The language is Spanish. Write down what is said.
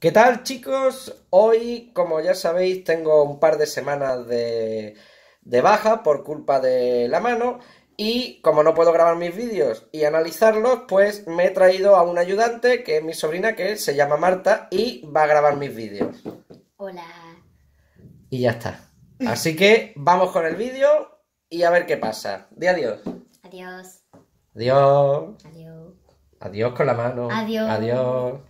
¿Qué tal chicos? Hoy, como ya sabéis, tengo un par de semanas de, de baja por culpa de la mano y como no puedo grabar mis vídeos y analizarlos, pues me he traído a un ayudante que es mi sobrina que se llama Marta y va a grabar mis vídeos. Hola. Y ya está. Así que vamos con el vídeo y a ver qué pasa. Di adiós. Adiós. Adiós. Adiós. Adiós con la mano. Adiós. Adiós.